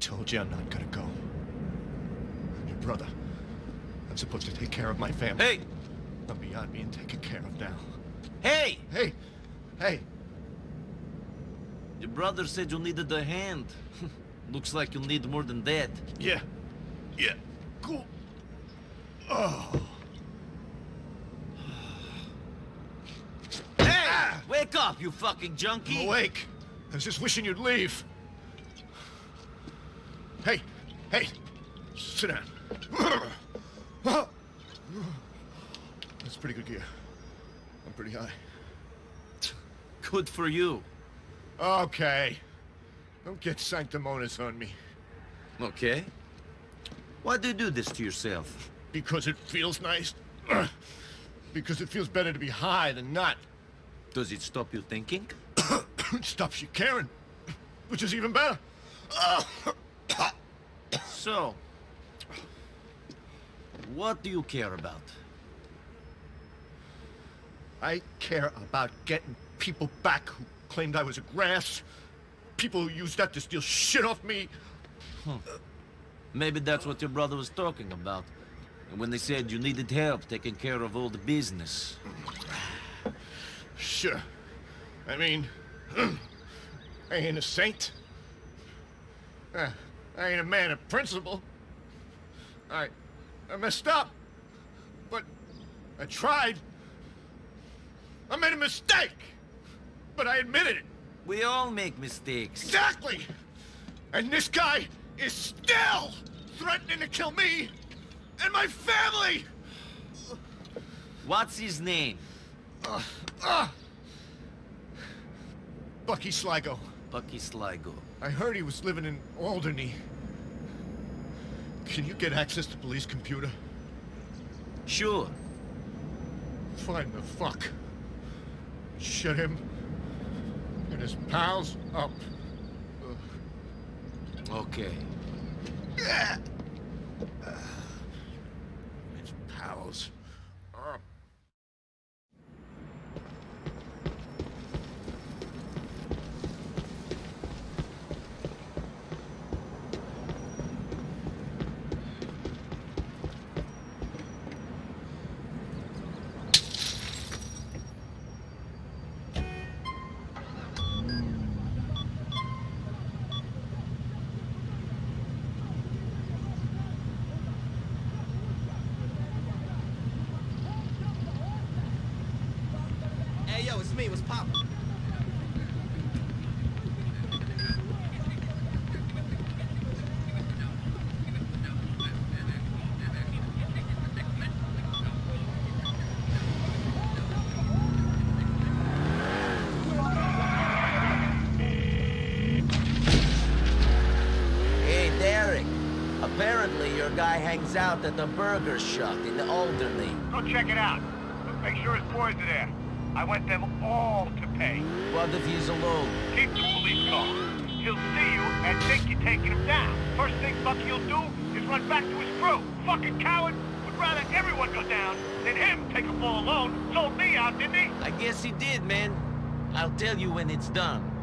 told you I'm not gonna go. I'm your brother. I'm supposed to take care of my family. Hey! I'm beyond being taken care of now. Hey! Hey! Hey! Your brother said you needed a hand. Looks like you'll need more than that. Yeah. Yeah. Cool. Oh. Hey! Wake up, you fucking junkie! I'm awake. I was just wishing you'd leave. Hey, sit down. That's pretty good gear. I'm pretty high. Good for you. Okay. Don't get sanctimonious on me. Okay. Why do you do this to yourself? Because it feels nice. because it feels better to be high than not. Does it stop you thinking? it stops you caring. Which is even better. So, what do you care about? I care about getting people back who claimed I was a grass. People who used that to steal shit off me. Huh. Maybe that's what your brother was talking about. And when they said you needed help taking care of all the business. Sure. I mean, I ain't a saint. Uh, I ain't a man of principle. I, I messed up. But I tried. I made a mistake. But I admitted it. We all make mistakes. Exactly! And this guy is still threatening to kill me and my family! What's his name? Uh, uh, Bucky Sligo. Bucky Sligo. I heard he was living in Alderney. Can you get access to police computer? Sure. Find the fuck. Shut him and his pals up. Okay. His pals up. Hey, yo, it's me. What's poppin'? Hey, Derrick. Apparently your guy hangs out at the burger shop in the Alderney. Go check it out. But make sure his boys are there. I want them all to pay. What if he's alone? Keep the police car. He'll see you and think you're taking him down. First thing Bucky'll do is run back to his crew. Fucking coward! Would rather everyone go down than him take a fall alone. Sold me out, didn't he? I guess he did, man. I'll tell you when it's done.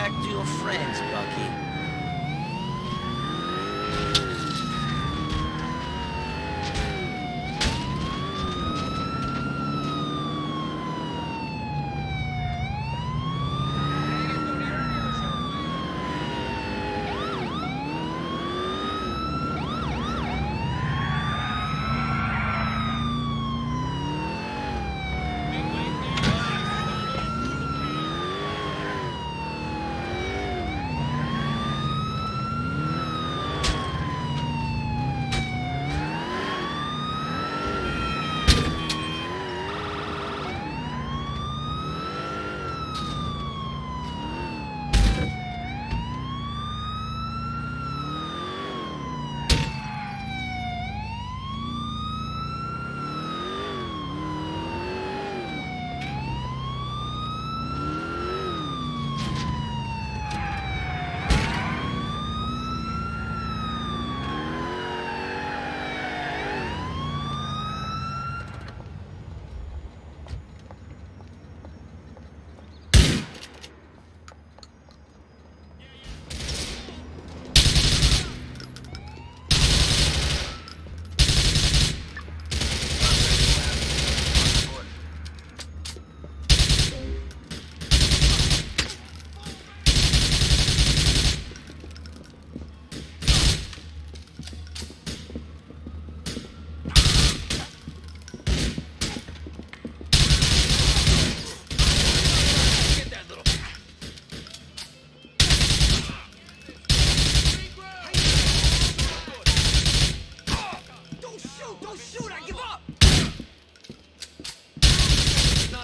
Back to your friends, Bucky. Don't shoot! Don't shoot! I give up!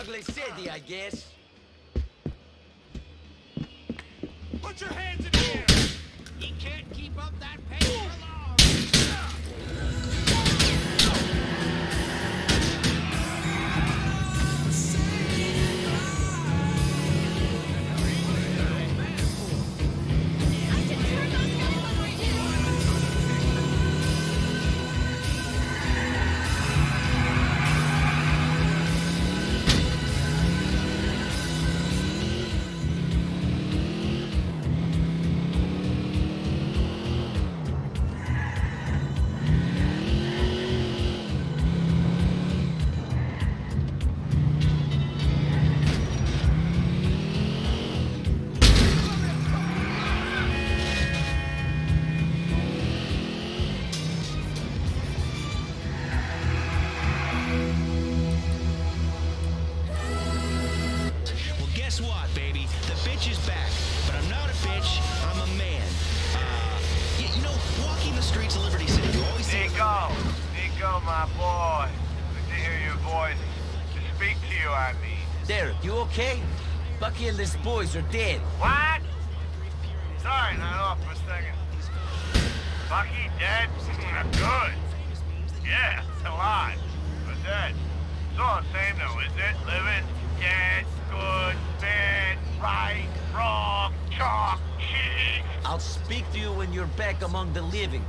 Ugly city, I guess. Put your hands in the air! He can't keep up that Nico, my boy. Good to hear your voice. To speak to you, I mean. Derrick, you okay? Bucky and his boys are dead. What? Sorry, not off for a second. Bucky dead? Hmm, good. Yeah, alive. But dead. It's all the same though, is it? Living, dead, good, bad, right, wrong, chalk, cheese. I'll speak to you when you're back among the living.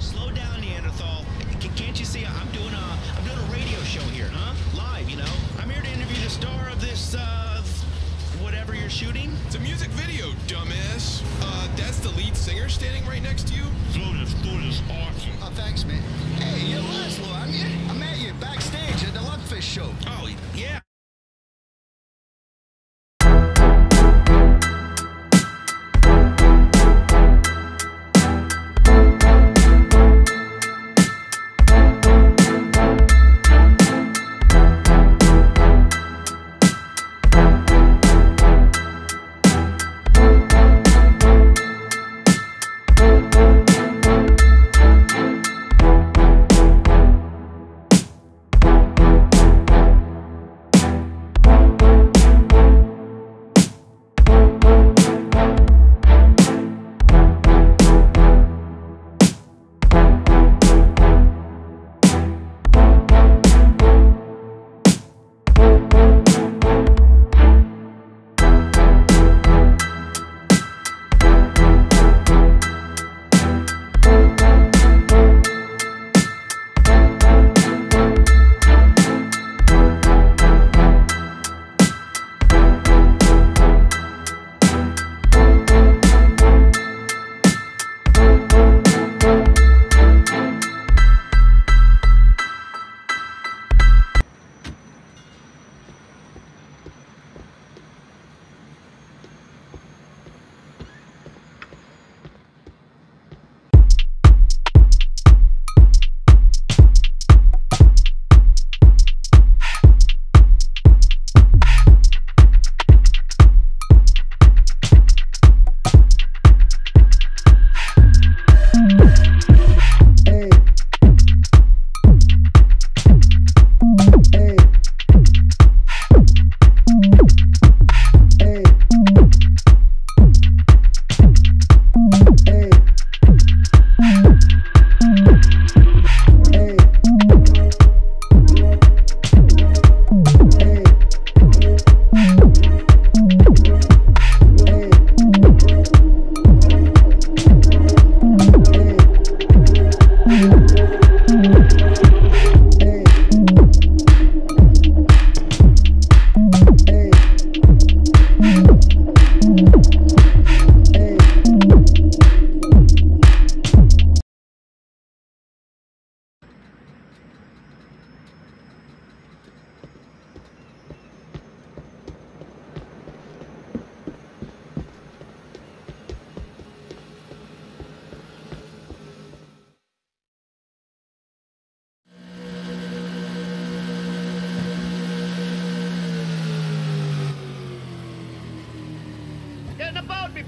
Slow down, Neanderthal. C- can't you see I'm doing a I'm doing a radio show here, huh? Live, you know. I'm here to interview the star of this uh whatever you're shooting. It's a music video, dumbass. Uh, that's the lead singer standing right next to you. Florida's food is awesome. Oh, thanks, man. Hey, you're Lazlow, aren't you? I met you backstage at the Lugfish show. Oh, yeah.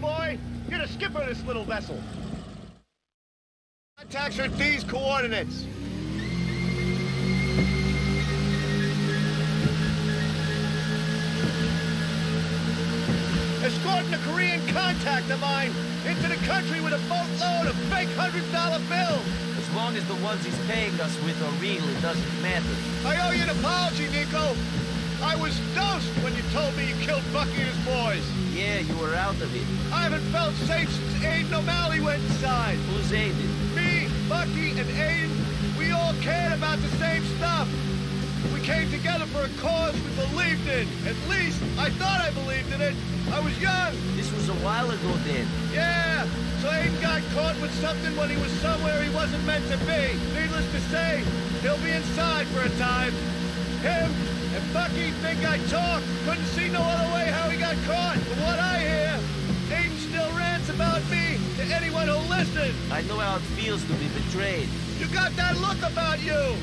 Boy. You're the skipper of this little vessel. Contacts are at these coordinates. Escorting a Korean contact of mine into the country with a boatload of fake $100 bills. As long as the ones he's paying us with are real, it doesn't matter. I owe you an apology, Nico. I was dosed told me you killed Bucky and his boys. Yeah, you were out of it. I haven't felt safe since Aiden O'Malley went inside. Who's Aiden? Me, Bucky, and Aiden, we all cared about the same stuff. We came together for a cause we believed in. At least, I thought I believed in it. I was young. This was a while ago then. Yeah, so Aiden got caught with something when he was somewhere he wasn't meant to be. Needless to say, he'll be inside for a time. Him and Bucky think I talk. Couldn't see no other way how he got caught. From what I hear, Aiden still rants about me to anyone who'll listen. I know how it feels to be betrayed. You got that look about you.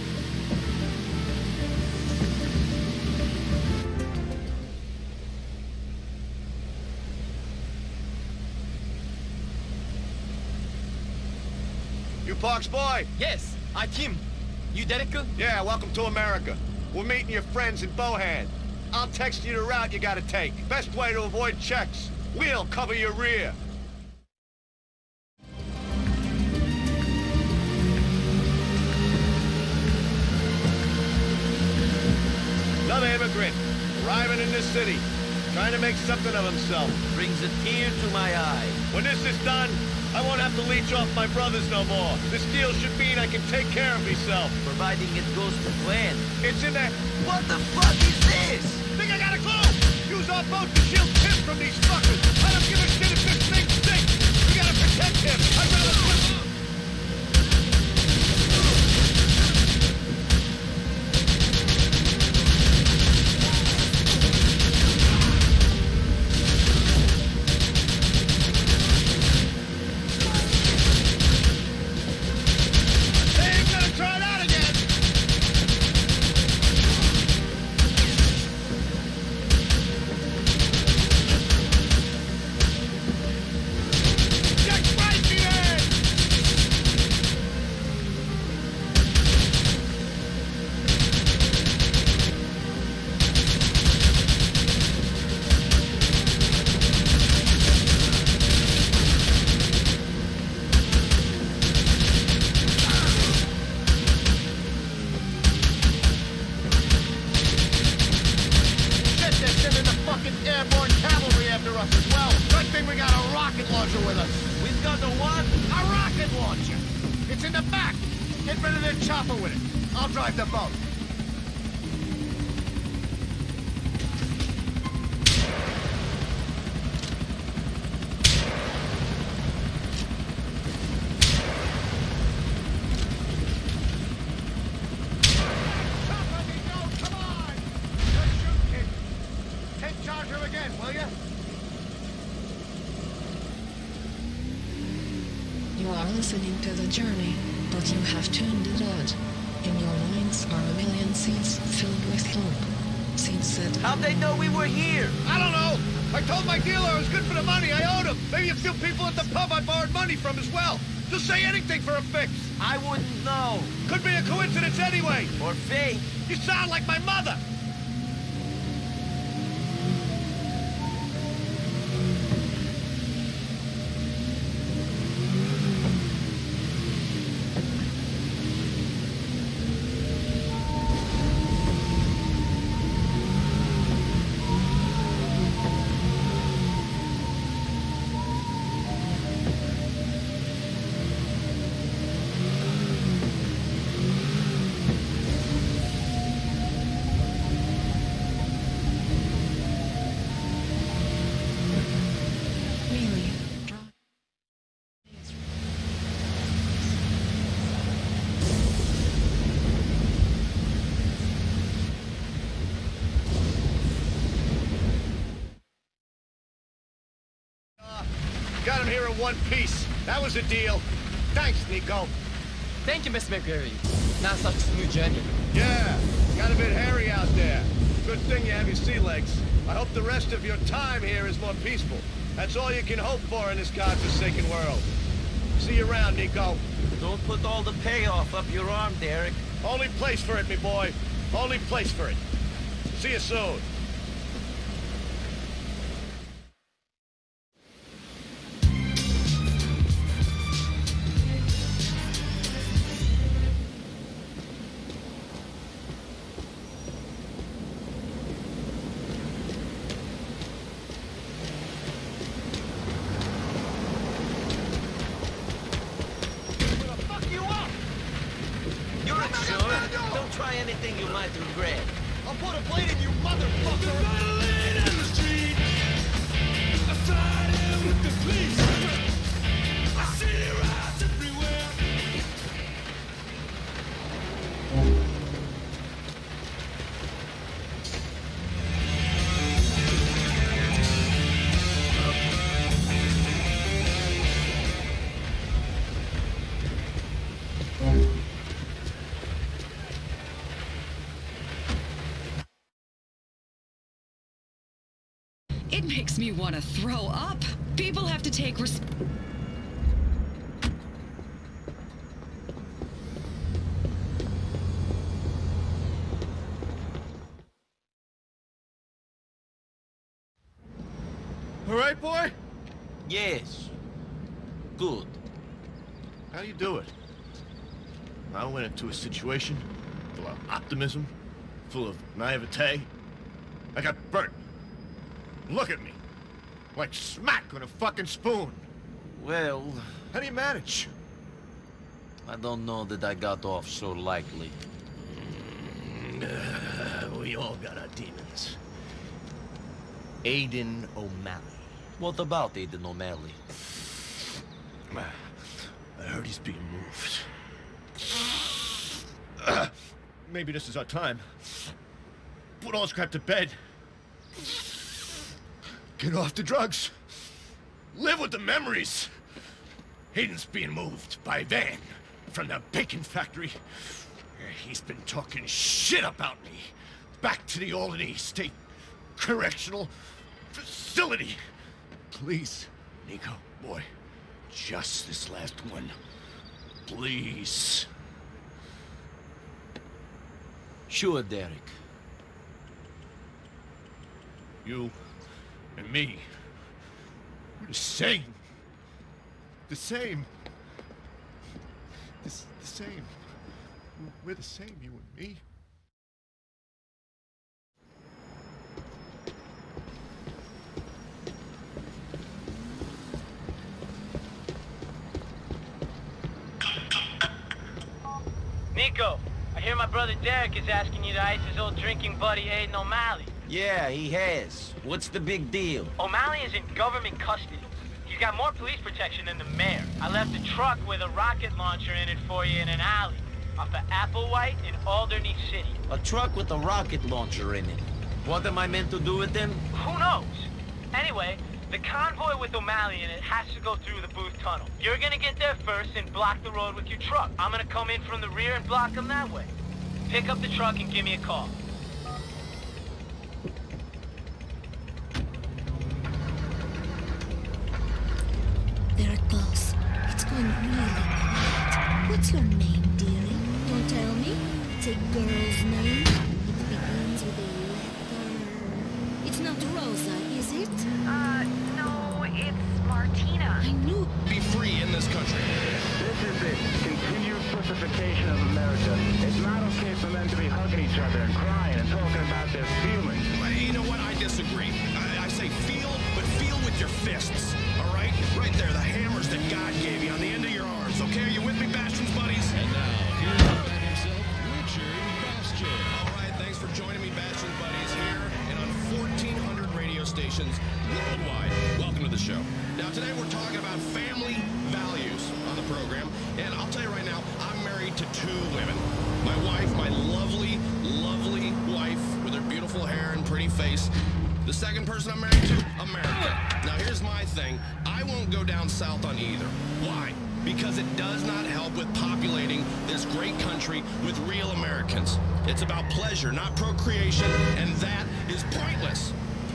You Parks boy? Yes, I Kim. You Derrick? Yeah, welcome to America. We're meeting your friends in Bohan. I'll text you the route you gotta take. Best way to avoid checks. We'll cover your rear. Another immigrant, arriving in this city, trying to make something of himself. Brings a tear to my eye. When this is done, I won't have to leech off my brothers no more. This deal should mean I can take care of myself. Providing it goes to plan. It's in there. What the fuck is this? Think I got a clue? Use our boat to shield Kim from these fuckers. I don't give a shit if this thing stinks. We gotta protect him. I'd rather with us. We've got the what? A rocket launcher! It's in the back! Get rid of their chopper with it. I'll drive the boat. From as well. Just say anything for a fix. I wouldn't know. Could be a coincidence anyway. Or fate. You sound like my mother. One piece. That was a deal. Thanks, Nico. Thank you, Mr. McReary. Now such a smooth journey. Yeah, got a bit hairy out there. Good thing you have your sea legs. I hope the rest of your time here is more peaceful. That's all you can hope for in this godforsaken world. See you around, Nico. Don't put all the payoff up your arm, Derrick. Only place for it, me boy. Only place for it. See you soon. It makes me want to throw up. People have to take res- All right, boy? Yes. Good. How do you do it? I went into a situation full of optimism, full of naivete. I got burnt. Look at me. Like smack on a fucking spoon. Well, How do you manage? I don't know that I got off so lightly. we all got our demons. Aiden O'Malley. What about Aiden O'Malley? I heard he's being moved. Uh, maybe this is our time. Put all this crap to bed. Get off the drugs. Live with the memories. Aiden's being moved by Van from the bacon factory. He's been talking shit about me. Back to the Alderney State Correctional Facility. Please, Nico, boy, just this last one. Please. Sure, Derrick. You and me. We're the same. The same. The, the same. We're the same, you and me. Nico, I hear my brother Derrick is asking you to ice his old drinking buddy Aiden O'Malley. Yeah, he has. What's the big deal? O'Malley is in government custody. He's got more police protection than the mayor. I left a truck with a rocket launcher in it for you in an alley off of Applewhite in Alderney City. A truck with a rocket launcher in it. What am I meant to do with them? Who knows? Anyway, the convoy with O'Malley in it has to go through the Booth Tunnel. You're gonna get there first and block the road with your truck. I'm gonna come in from the rear and block them that way. Pick up the truck and give me a call. There it goes. It's really quiet. What's your name, dearie? Don't tell me. It's a girl's name. It begins with a letter. It's not Rosa, is it? Uh, no, it's Martina. I knew. Be free in this country. This is it. Continued pussification of America. It's not okay for men to be hugging each other and crying and talking about their feelings. Well, You know what? I disagree. I, I say feel, but feel with your fists. All right? Right there, the hammers that God gave you on the end of your arms. Okay, are you with me, Bastions buddies? And now, here's himself, Richard Bastion. All right, thanks for joining me, Bastions buddies, here and on 1,400 radio stations worldwide. Welcome to the show. Now, today we're talking about family values on the program, and I'll tell you right now, I'm married to two women. My wife, my lovely, lovely wife with her beautiful hair and pretty face. The second person I'm married to, America. Now here's my thing. I won't go down south on either. Why? Because it does not help with populating this great country with real Americans. It's about pleasure, not procreation, and that is pointless.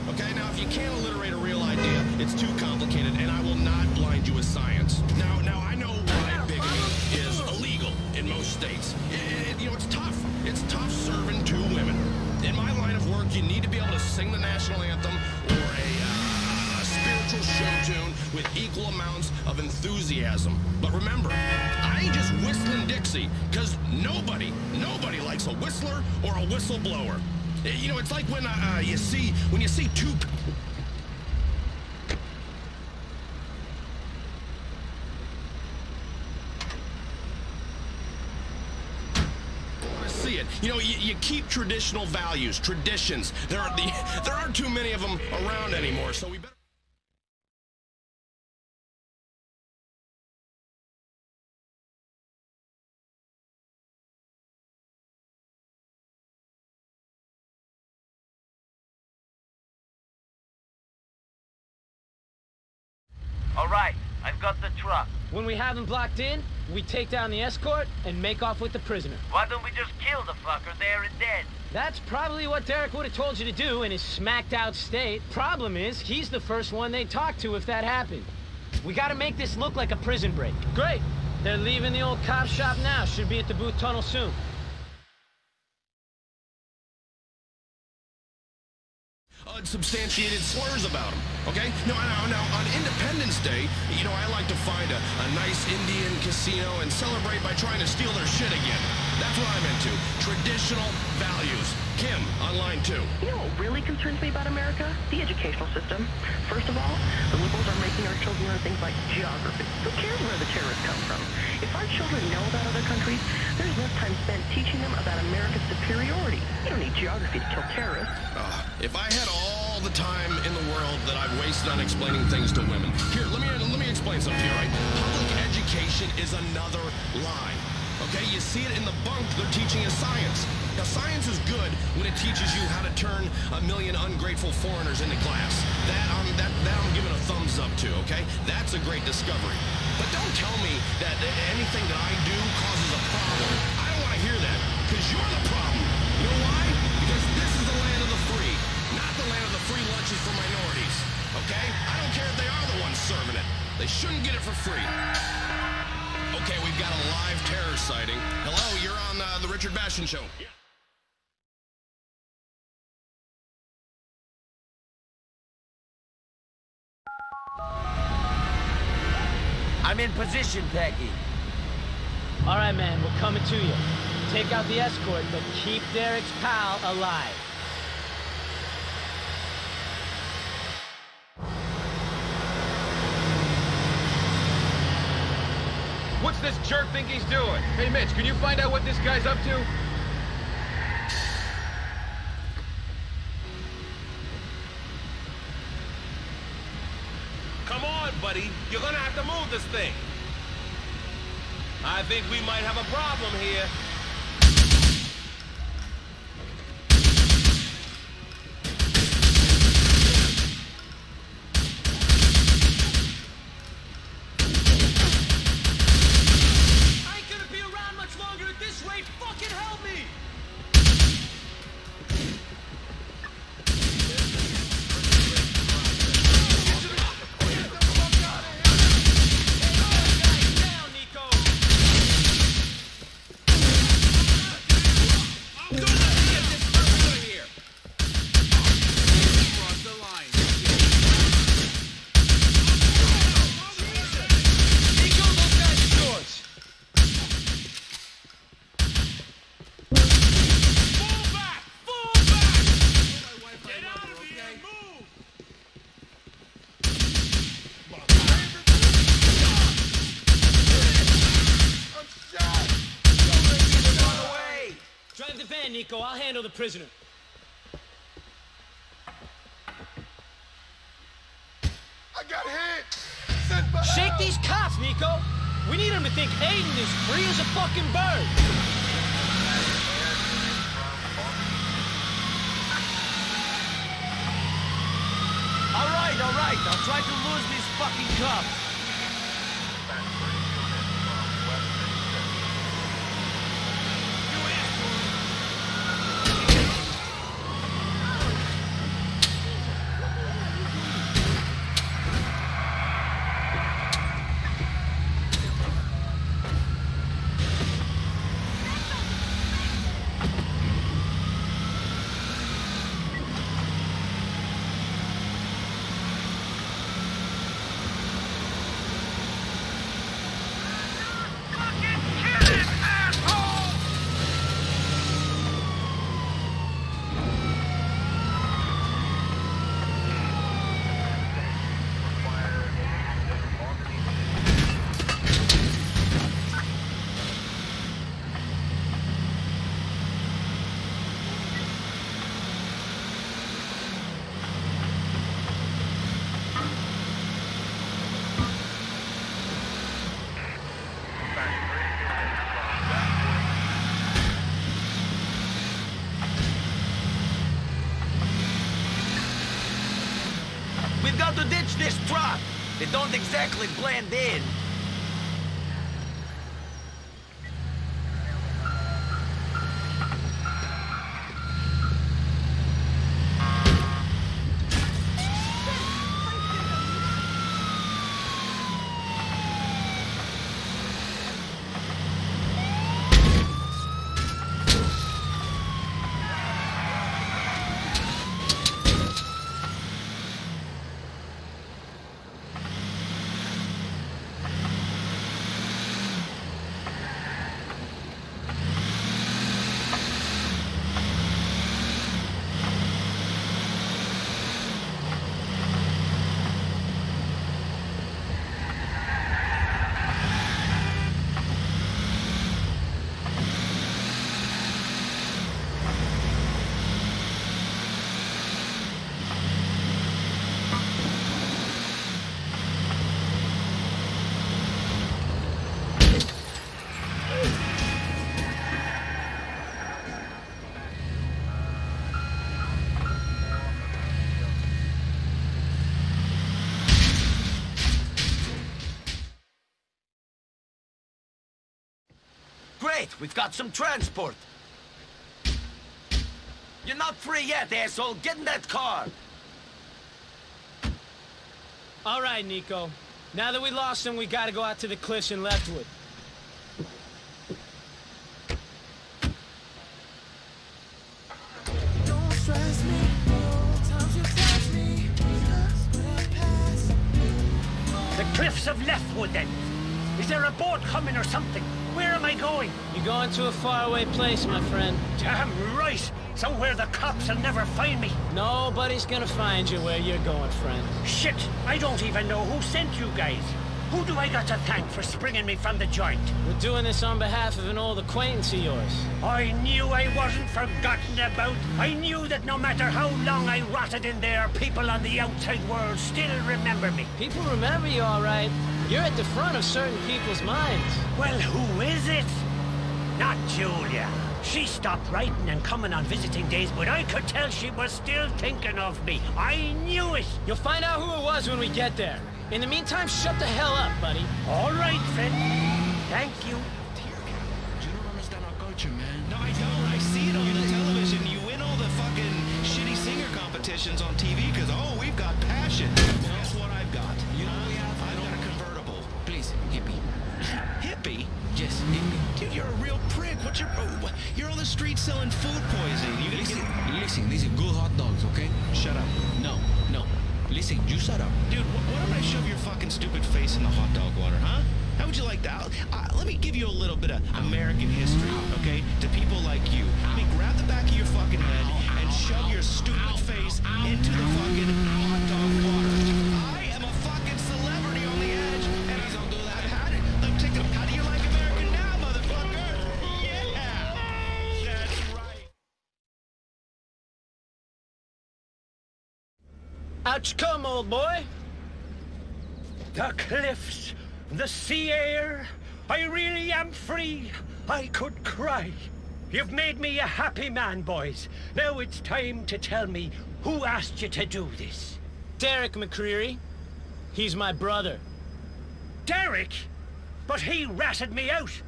Okay, now if you can't alliterate a real idea, it's too complicated, and I will not blind you with science. Now, now I know why bigamy is illegal in most states. It- it- you know, it's tough. It's tough serving two women. In my line of work, you need to be able to sing the national anthem or a, uh, a spiritual show tune with equal amounts of enthusiasm. But remember, I ain't just whistling Dixie, because nobody, nobody likes a whistler or a whistleblower. Eh, You know, it's like when uh, uh, you see when you see two. See it. You know, you, you keep traditional values, traditions. There are the there aren't too many of them around anymore, so we better. Got. When we have him blocked in, we take down the escort and make off with the prisoner. Why don't we just kill the fucker there and then? That's probably what Derrick would have told you to do in his smacked out state. Problem is, he's the first one they talk to if that happened. We gotta make this look like a prison break. Great. They're leaving the old cop shop now. Should be at the Booth Tunnel soon. Unsubstantiated slurs about him. Okay? No, now, now, on Independence Day, you know, I like to find a, a nice Indian casino and celebrate by trying to steal their shit again. That's what I'm into. Traditional values. Kim, on line two. You know what really concerns me about America? The educational system. First of all, the liberals are making our children learn things like geography. Who cares where the terrorists come from? If our children know about other countries, there's less time spent teaching them about America's superiority. You don't need geography to kill terrorists. Ah, if I had all the time in the world that I've wasted on explaining things to women. Here, let me let me explain something to you, right? Public education is another lie. Okay, you see it in the bunk they're teaching us science. Now, science is good when it teaches you how to turn a million ungrateful foreigners into glass. That I'm that, that I'm giving a thumbs up to, okay? That's a great discovery. But don't tell me that anything that I do causes a problem. I don't want to hear that, because you're the problem. You know why? Because this is the land of the free, not the land of the free lunches for minorities. Okay? I don't care if they are the ones serving it. They shouldn't get it for free. Okay, we've got a live terror sighting. Hello, you're on uh, the Richard Bastion Show. Yeah. I'm in position, Packie. All right, man, we're coming to you. Take out the escort, but keep Derrick's pal alive. What's this jerk think he's doing? Hey, Mitch, can you find out what this guy's up to? Come on, buddy. You're gonna have to move this thing. I think we might have a problem here. Prisoner. I got hit! Send for Shake help! these cops, Nico. We need them to think Aiden is free as a fucking bird. All right, all right. I'll try to lose these fucking cuffs. this truck. They don't exactly blend in. Great, we've got some transport. You're not free yet, asshole. Get in that car. All right, Nico. Now that we lost him, we gotta go out to the cliffs in Leftwood. The cliffs of Leftwood, then. Is there a boat coming or something? Where am I going? You're going to a faraway place, my friend. Damn right. Somewhere the cops will never find me. Nobody's gonna find you where you're going, friend. Shit, I don't even know who sent you guys. Who do I got to thank for springing me from the joint? We're doing this on behalf of an old acquaintance of yours. I knew I wasn't forgotten about. I knew that no matter how long I rotted in there, people on the outside world still remember me. People remember you all right. You're at the front of certain people's minds. Well, who is it? Not Julia. She stopped writing and coming on visiting days, but I could tell she was still thinking of me. I knew it. You'll find out who it was when we get there. In the meantime, shut the hell up, buddy. All right, friend. Thank you. dear. You don't understand our culture, man. No, I don't. I see it on the television. You win all the fucking shitty singer competitions on TV What's your... Oh, you're on the street selling food poisoning. You Listen, get... listen, listen, good hot dogs, okay? Shut up. No, no. Listen, you shut up. Dude, wh- what if I shove your fucking stupid face in the hot dog water, huh? How would you like that? Uh, let me give you a little bit of American history, okay? To people like you. Let me grab the back of your fucking head and shove your stupid face into the fucking Out you come, old boy. The cliffs, the sea air. I really am free. I could cry. You've made me a happy man, boys. Now it's time to tell me who asked you to do this. Derrick McReary. He's my brother. Derrick? But he ratted me out.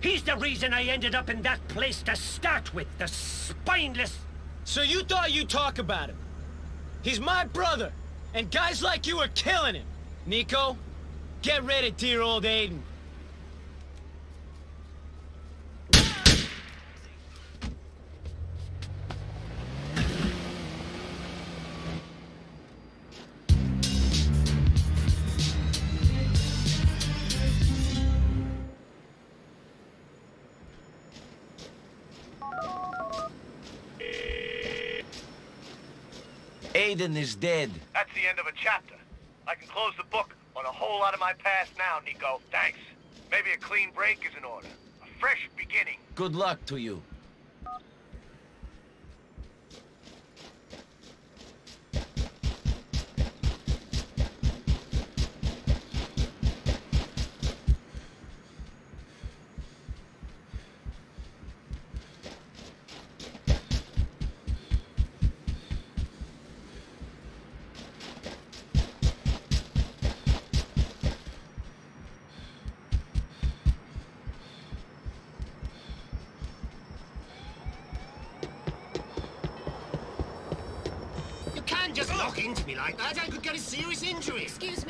He's the reason I ended up in that place to start with, the spineless... So you thought you'd talk about him. He's my brother, and guys like you are killing him. Nico, get rid of dear old Aiden. Aiden is dead. That's the end of a chapter. I can close the book on a whole lot of my past now, Nico. Thanks. Maybe a clean break is in order. A fresh beginning. Good luck to you. Excuse